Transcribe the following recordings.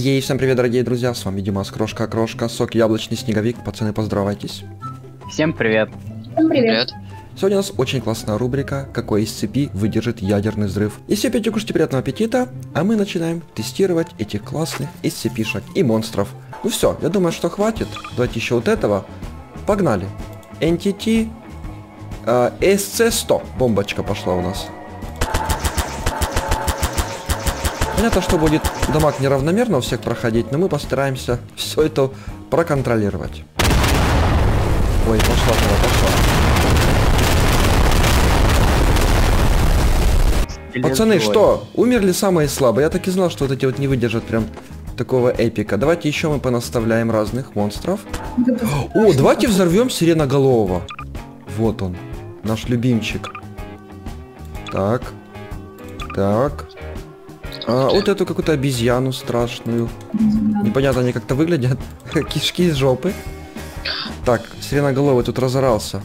Ей, всем привет, дорогие друзья, с вами Димас Крошка Крошка, Сок Яблочный Снеговик, пацаны, поздравайтесь. Всем привет. Всем привет. Сегодня у нас очень классная рубрика «Какой из цепи выдержит ядерный взрыв». И все пяти кушайте приятного аппетита, а мы начинаем тестировать этих классных из цепишек и монстров. Ну все, я думаю, что хватит. Давайте еще вот этого. Погнали. NTT э, SC100. Бомбочка пошла у нас. Понятно, что будет дамаг неравномерно у всех проходить, но мы постараемся все это проконтролировать. Ой, пошла туда, пошла. Пацаны, что? Умерли самые слабые? Я так и знал, что вот эти вот не выдержат прям такого эпика. Давайте еще мы понаставляем разных монстров. О, давайте взорвем сиреноголового. Вот он, наш любимчик. Так. Так. А, вот эту какую-то обезьяну страшную. Непонятно, они как-то выглядят. Кишки из жопы. Так, сиреноголовый тут разорался.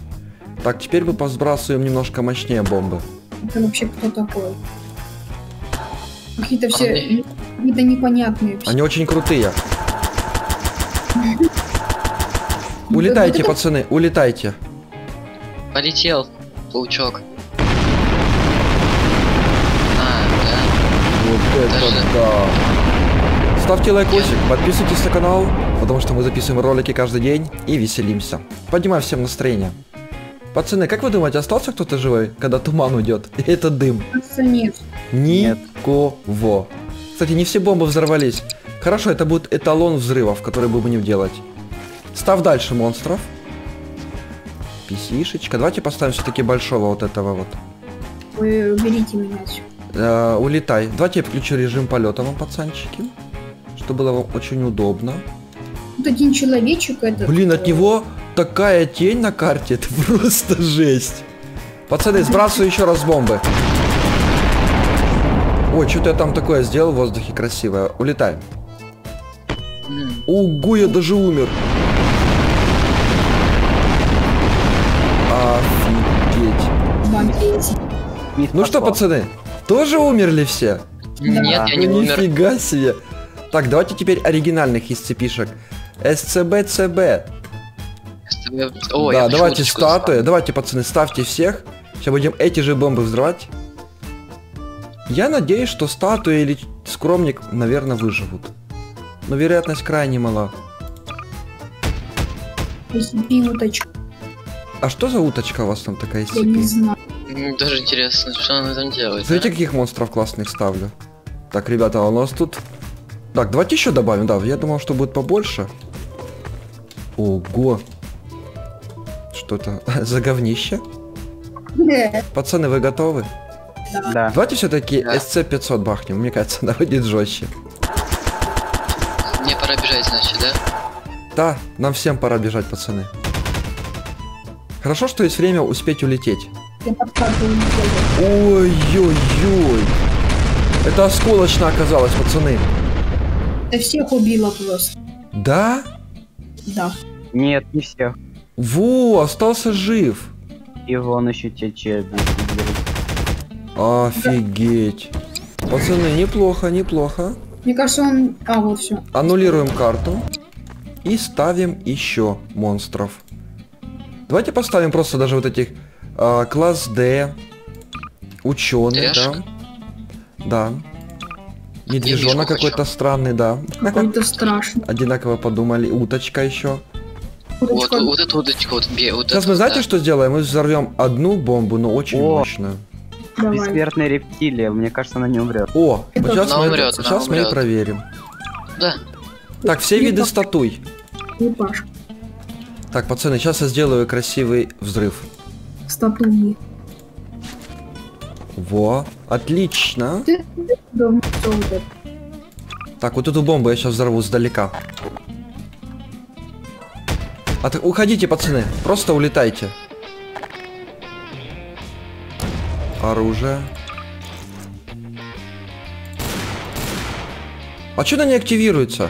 Так, теперь мы посбрасываем немножко мощнее бомбы. Это вообще кто такой? Какие-то все... Какие-то непонятные. все. Они очень крутые. Улетайте, пацаны, улетайте. Полетел, паучок. А, да. Вот это да. Ставьте лайкосик, подписывайтесь на канал, потому что мы записываем ролики каждый день и веселимся. Поднимаем всем настроение. Пацаны, как вы думаете, остался кто-то живой, когда туман уйдет? Это дым. Нет. Никого. Кстати, не все бомбы взорвались. Хорошо, это будет эталон взрывов, который мы будем делать. Став дальше монстров. Писишечка. Давайте поставим все-таки большого вот этого вот. Вы уберите меня отсюда. Э, улетай. Давайте я включу режим полета вам, пацанчики. Чтобы было вам очень удобно. Тут один человечек этот... Блин, от него такая тень на карте, это просто жесть. Пацаны, сбрасываю еще раз бомбы. Ой, что-то я там такое сделал в воздухе красивое. Улетай. Ого, я даже умер. Офигеть. бомбить. Ну что, пацаны, тоже умерли все? Нет, я не умер. Нифига себе. Так, давайте теперь оригинальных из цепишек. СЦБ-ЦБ. С тобой- О, да, я давайте статуи. Давайте, пацаны, ставьте всех. Сейчас будем эти же бомбы взрывать. Я надеюсь, что статуя или скромник, наверное, выживут. Но вероятность крайне мала. Уточку. А что за уточка у вас там такая из Я не знаю. Даже интересно, что она там делает. Смотрите, а? каких монстров классных ставлю. Так, ребята, а у нас тут... Так, давайте еще добавим, да, я думал, что будет побольше. Ого. Что-то за говнище? Пацаны, вы готовы? Да. Давайте все-таки Да. SC500 бахнем, мне кажется, она будет жестче. Мне пора бежать, значит, да? Да, нам всем пора бежать, пацаны. Хорошо, что есть время успеть улететь. Ой-ой-ой. Это осколочно оказалось, пацаны. Да всех убила просто. Да? Да. Нет, не всех. Во, остался жив. И вон еще течет. Офигеть. Пацаны, неплохо, неплохо. Мне кажется, он... А, вот все. Аннулируем карту. И ставим еще монстров. Давайте поставим просто даже вот этих а, класс D. Ученый, да. Дэшка? Да. Медвежонок какой-то странный, да. Какой-то страшный. Одинаково подумали. Уточка еще. Вот, Уточка. вот эту удочку, вот бе, вот Сейчас мы знаете, да. что сделаем? Мы взорвем одну бомбу, но очень О. мощную. Давай. Бессмертная рептилия, мне кажется, она не умрет. О, вот сейчас, Она мы, умрет, сейчас мы умрет. проверим. Да. Так, все Не виды статуй. Так, пацаны, сейчас я сделаю красивый взрыв. Статуи. Во, отлично. Так, вот эту бомбу я сейчас взорву сдалека. А ты уходите, пацаны, просто улетайте. Оружие. А что она не активируется?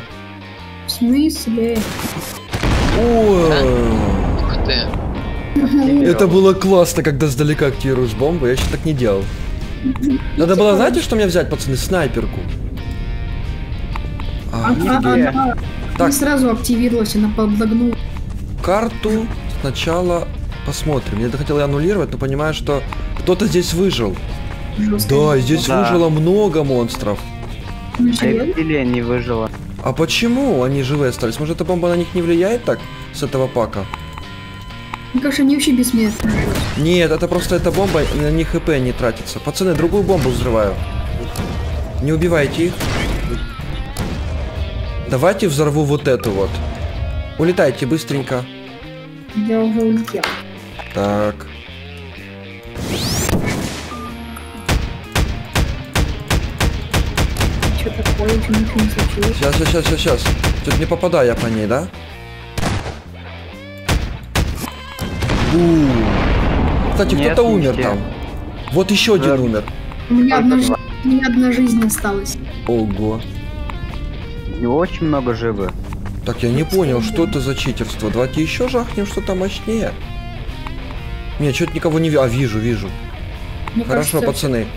В смысле? Ух ты. Это было классно, когда сдалека активируешь бомбу, я еще так не делал. Надо было, знаете, что мне взять, пацаны, снайперку. А, она Так. сразу активировалась, она подогнула. Карту сначала посмотрим. Я хотел ее аннулировать, но понимаю, что кто-то здесь выжил. жестко. Да, здесь Да. выжило много монстров. Ну, А рептилия не выжила. А почему они живые остались? Может, эта бомба на них не влияет так с этого пака? Мне кажется, они вообще бессмертны. Нет, это просто эта бомба, на них хп не тратится. Пацаны, другую бомбу взрываю. Не убивайте их. Давайте взорву вот эту вот. Улетайте быстренько. Я уже улетел. Так. Что такое? Еще ничего не случилось. Сейчас, сейчас, сейчас, сейчас. Тут не попадаю я по ней, да? Бум. Кстати, кто-то не умер там. Вот еще один умер. У меня, одна, у меня одна жизнь осталась. Ого. И очень много живы. Так, я не понял, что это за читерство. Давайте еще жахнем что-то мощнее. Нет, что-то никого не вижу. А, вижу, вижу. Мне Хорошо, кажется, пацаны.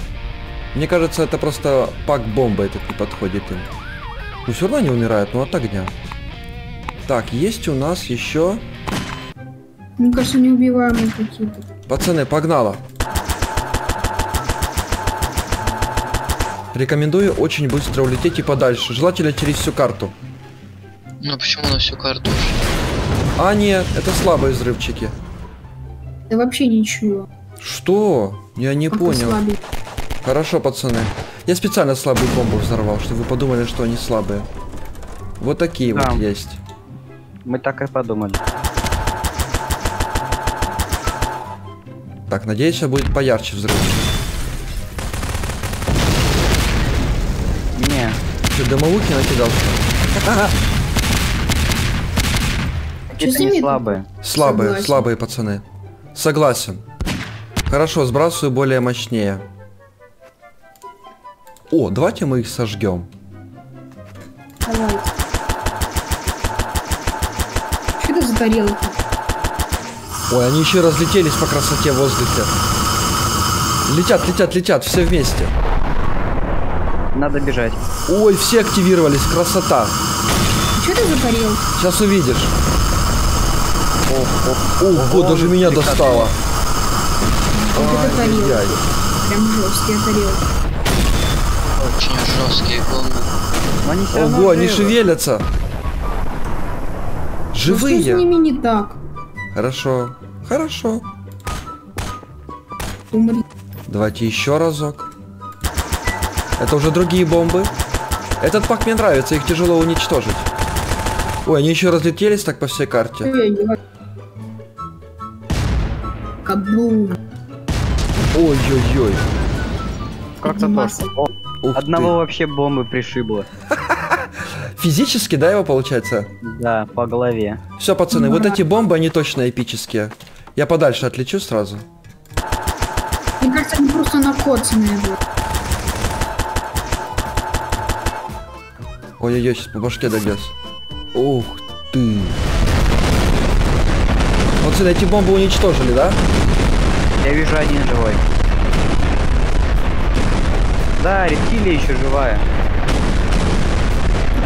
Мне кажется, это просто пак бомба этот не подходит им. Ну все равно они умирают, но от огня. Так, есть у нас еще... Мне кажется, неубиваемые какие-то. Пацаны, погнала. Рекомендую очень быстро улететь и подальше. Желательно через всю карту. Ну почему на всю карту? А, нет, это слабые взрывчики. Да вообще ничего. Что? Я не Как-то понял. слабее. Хорошо, пацаны. Я специально слабую бомбу взорвал, чтобы вы подумали, что они слабые. Вот такие Да. вот есть. Мы так и подумали. Так, надеюсь, сейчас будет поярче взрыв. Не, Что, дымовухи накидал? что с ними? слабые. Слабые, Согласен. слабые пацаны. Согласен. Хорошо, сбрасываю более мощнее. О, давайте мы их сожгем. Что это за тарелка? Ой, они еще разлетелись по красоте в воздухе. Летят, летят, летят, все вместе. Надо бежать. Ой, все активировались, красота. Что это за тарелка? Сейчас увидишь. Ого, даже меня достало. Вот это. Ай-яй-яй. Прям жесткие тарелки. Очень жесткие бомбы. Они Ого, они живы. шевелятся. Ну что с Живые. ними не так? Хорошо, хорошо. Умри. Давайте еще разок. Это уже другие бомбы. Этот пак мне нравится, их тяжело уничтожить. Ой, они еще разлетелись так по всей карте. Ой-ой-ой. Кабум. Ой-ой-ой. Как-то тоже. Одного вообще бомбы пришибло. Физически, да, его получается? Да, по голове. Все, пацаны, вот эти бомбы, они точно эпические. Я подальше отлечу сразу. Мне кажется, они просто накоцанные будут. Ой-ой-ой, сейчас по башке добьёс. Ух ты. Пацаны, эти бомбы уничтожили, да? Я вижу один живой. Да, рептилия еще живая.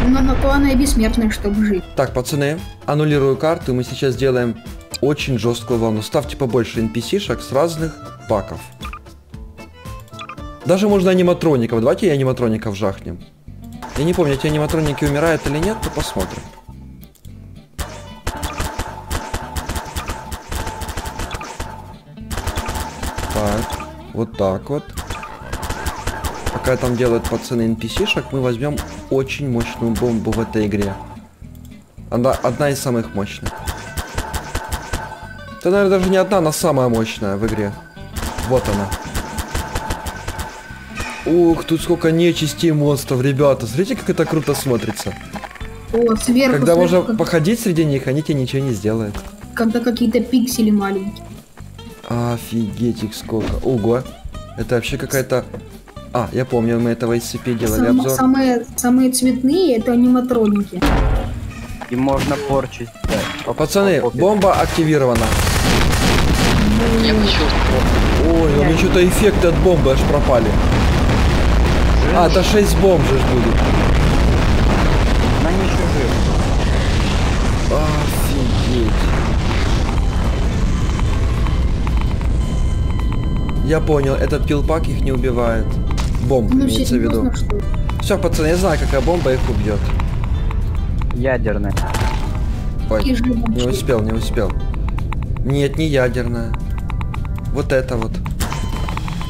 Но на то она и бессмертная, чтобы жить. Так, пацаны, аннулирую карту, мы сейчас делаем очень жесткую волну. Ставьте побольше NPC-шек с разных паков. Даже можно аниматроников. Давайте и аниматроников жахнем. Я не помню, эти аниматроники умирают или нет, то посмотрим. Так, вот так вот. Пока там делают пацаны NPC-шек, мы возьмем очень мощную бомбу в этой игре. Она одна из самых мощных. Это, наверное, даже не одна, она самая мощная в игре. Вот она. Ух, тут сколько нечисти и монстров, ребята. Смотрите, как это круто смотрится. О, сверху, Когда сверху, можно как- походить среди них, они тебе ничего не сделают. когда какие-то пиксели маленькие. Офигеть их сколько. Ого. Это вообще какая-то... А, я помню, мы этого SCP делали Сам, обзор. Самые, самые цветные это аниматроники. И можно порчить. Да. А, пацаны, Попит. бомба активирована. Я. Ой, у меня что-то эффекты от бомбы аж пропали. Жив? А, это 6 бомб же будет. Она не еще жив. Офигеть. Я понял, этот пилпак их не убивает. Бомб Ну, имеется в виду. Все, пацаны, я знаю, какая бомба их убьет. Ядерная. Ой, не успел, не успел. Нет, не ядерная. Вот это вот.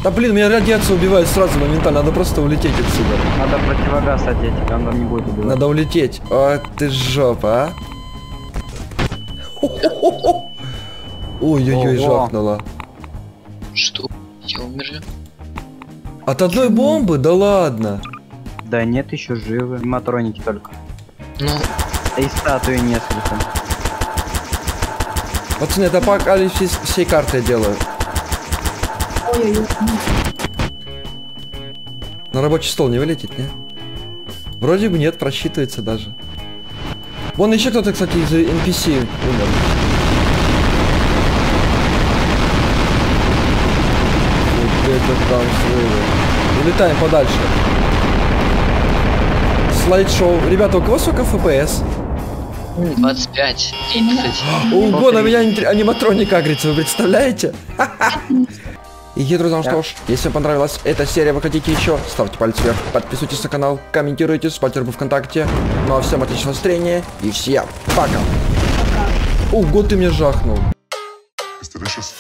Да блин, меня радиация убивает сразу моментально, надо просто улететь отсюда. Надо противогаз одеть, он там не будет убивать. Надо улететь. О, ты жопа, а. Ой-ой-ой, Ого. жахнула. Что? Я умер же? От одной бомбы? Да ладно. Да нет, еще живы. Матроники только. Ну, Да и статуи несколько. Пацаны, это по всей, всей карты делаю. Ой-ой-ой. На рабочий стол не вылетит, не? Вроде бы нет, просчитывается даже. Вон еще кто-то, кстати, из NPC умер. Там взрывы. Улетаем подальше. Слайд-шоу. Ребята, у кого сколько FPS? 25, 30. Ого, на меня ани- аниматроник агрится, вы представляете? И, друзья, ну что ж, если вам понравилась эта серия, вы хотите еще, ставьте палец вверх, подписывайтесь на канал, комментируйте, ставьте в ВКонтакте. Ну а всем отличного настроения и всем пока. Ого, ты меня жахнул. Delicious.